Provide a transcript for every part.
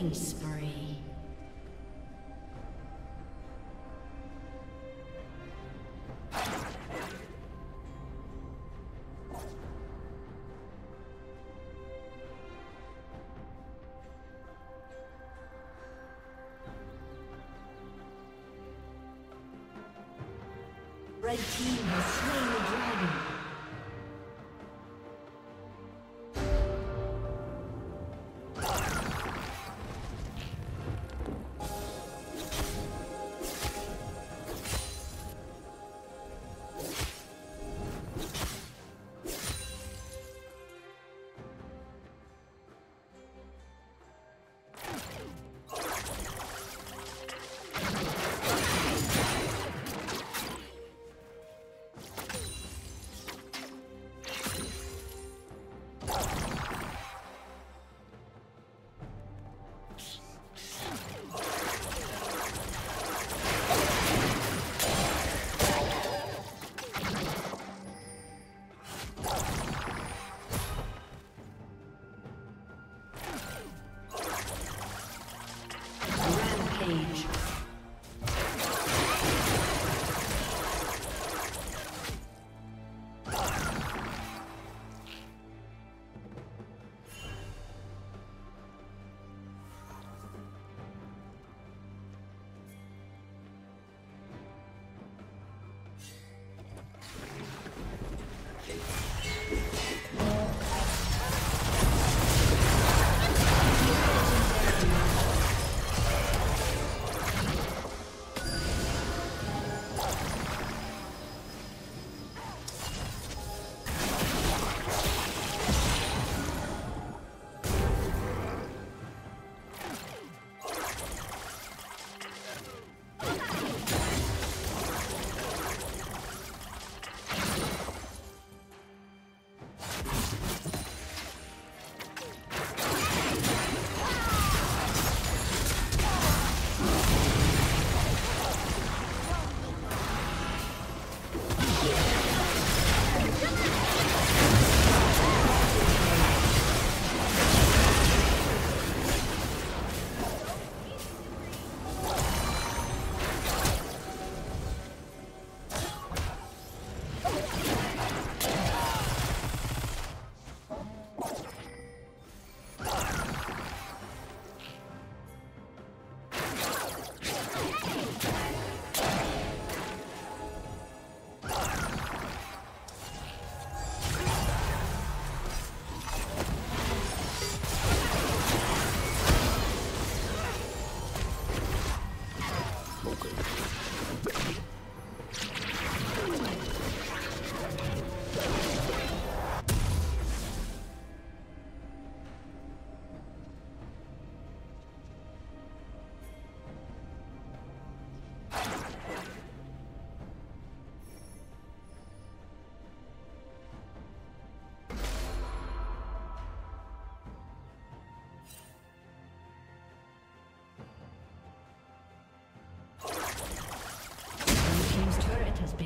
Killing spree. Red team has slain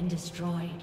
destroyed.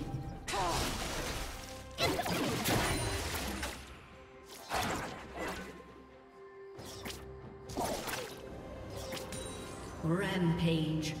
Rampage.